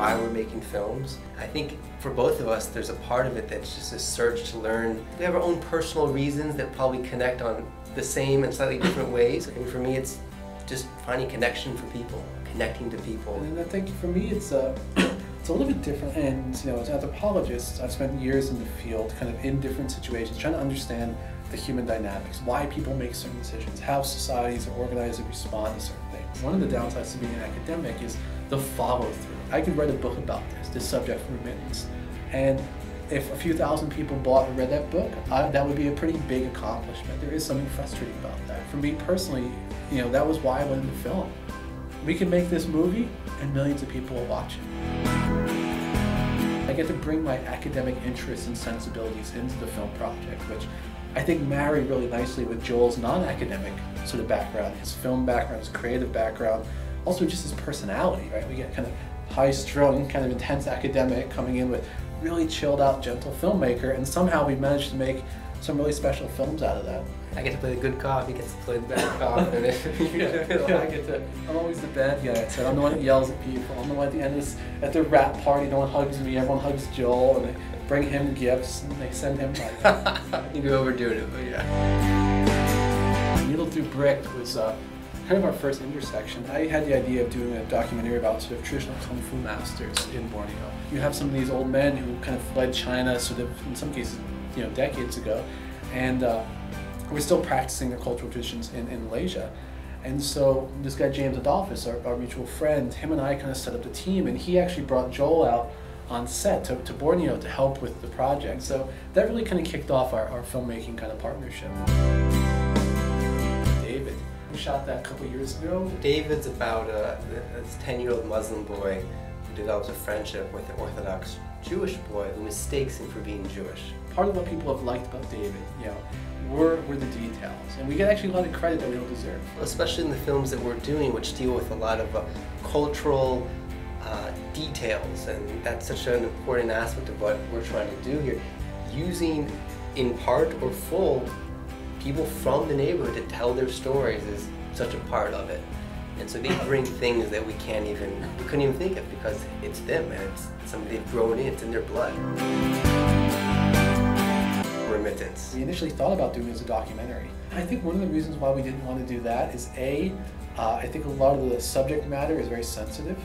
why we're making films. I think for both of us, there's a part of it that's just a search to learn. We have our own personal reasons that probably connect on the same and slightly different ways. And for me, it's just finding connection for people, connecting to people. And I think for me, it's a, uh, it's a little bit different. And you know, as an anthropologist, I've spent years in the field, kind of in different situations, trying to understand the human dynamics, why people make certain decisions, how societies are organized and respond to certain things. One of the downsides to being an academic is the follow through. I could write a book about this, this subject for remittance, and if a few thousand people bought and read that book, I, that would be a pretty big accomplishment. There is something frustrating about that. For me personally, you know, that was why I went into film. We can make this movie and millions of people will watch it. I get to bring my academic interests and sensibilities into the film project, which I think marry really nicely with Joel's non-academic sort of background, his film background, his creative background, also just his personality, right? We get kind of high-strung, kind of intense academic coming in with really chilled out, gentle filmmaker, and somehow we managed to make some really special films out of that. I get to play the good cop, he gets to play the bad cop, and yeah, yeah, I get to. I'm always the bad guy. So I'm the one that yells at people. I'm the one at the end of this, at the wrap party. No one hugs me. Everyone hugs Joel, and they bring him gifts, and they send him. Like, You're overdoing it, but yeah. Needle through brick was. Uh, kind of our first intersection. I had the idea of doing a documentary about sort of traditional kung fu masters in Borneo. You have some of these old men who kind of fled China, sort of in some cases, you know, decades ago, and uh, we're still practicing their cultural traditions in, in Malaysia. And so this guy James Adolphus, our, our mutual friend, him and I kind of set up the team, and he actually brought Joel out on set to, to Borneo to help with the project. So that really kind of kicked off our, our filmmaking kind of partnership shot that a couple years ago. David's about a, a 10-year-old Muslim boy who develops a friendship with an Orthodox Jewish boy who mistakes him for being Jewish. Part of what people have liked about David, you know, were, were the details. And we get actually a lot of credit that we don't deserve. Especially in the films that we're doing, which deal with a lot of uh, cultural uh, details. And that's such an important aspect of what we're trying to do here. Using, in part or full, people from the neighborhood to tell their stories is such a part of it. And so they bring things that we can't even, we couldn't even think of because it's them and it's something they've grown in, it's in their blood. Remittance. We initially thought about doing it as a documentary. I think one of the reasons why we didn't want to do that is A, uh, I think a lot of the subject matter is very sensitive.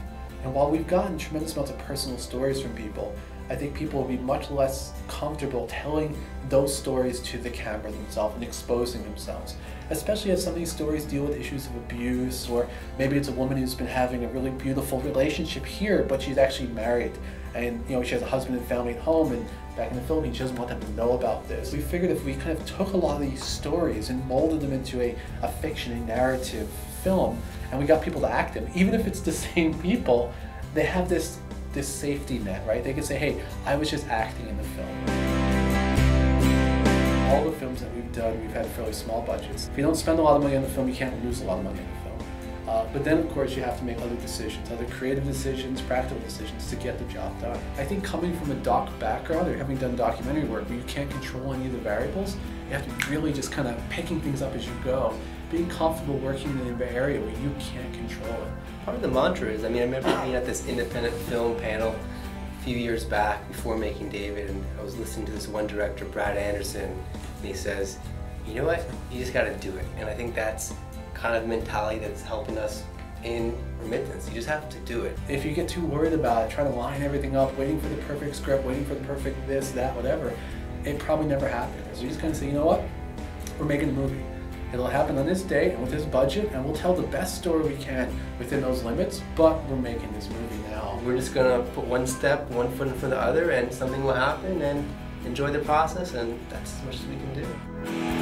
And while we've gotten tremendous amounts of personal stories from people, I think people will be much less comfortable telling those stories to the camera themselves and exposing themselves. Especially as some of these stories deal with issues of abuse, or maybe it's a woman who's been having a really beautiful relationship here, but she's actually married, and you know she has a husband and family at home, and back in the Philippines, she doesn't want them to know about this. We figured if we kind of took a lot of these stories and molded them into a, a fiction, a narrative film, and we got people to act them, even if it's the same people, they have this this safety net, right? They can say, hey, I was just acting in the film. All the films that we've done, we've had fairly small budgets. If you don't spend a lot of money on the film, you can't lose a lot of money on the film. Uh, but then, of course, you have to make other decisions, other creative decisions, practical decisions to get the job done. I think coming from a doc background or having done documentary work where you can't control any of the variables, you have to really just kind of picking things up as you go being comfortable working in an area where you can't control it. Part of the mantra is, I mean, I remember being at this independent film panel a few years back before making David, and I was listening to this one director, Brad Anderson, and he says, you know what, you just gotta do it. And I think that's kind of mentality that's helping us in remittance. You just have to do it. If you get too worried about it, trying to line everything up, waiting for the perfect script, waiting for the perfect this, that, whatever, it probably never happens. So you just kind of say, you know what, we're making a movie. It'll happen on this day and with this budget, and we'll tell the best story we can within those limits, but we're making this movie now. We're just gonna put one step, one foot in front of the other, and something will happen, and enjoy the process, and that's as much as we can do.